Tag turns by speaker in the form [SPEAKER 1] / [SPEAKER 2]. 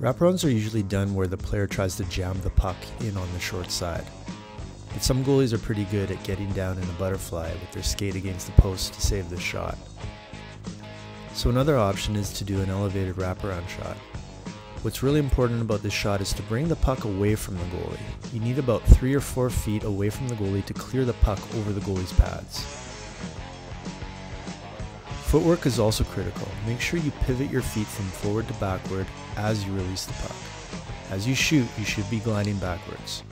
[SPEAKER 1] Wraparounds are usually done where the player tries to jam the puck in on the short side. But some goalies are pretty good at getting down in a butterfly with their skate against the post to save the shot. So another option is to do an elevated wraparound shot. What's really important about this shot is to bring the puck away from the goalie. You need about 3 or 4 feet away from the goalie to clear the puck over the goalie's pads. Footwork is also critical. Make sure you pivot your feet from forward to backward as you release the puck. As you shoot, you should be gliding backwards.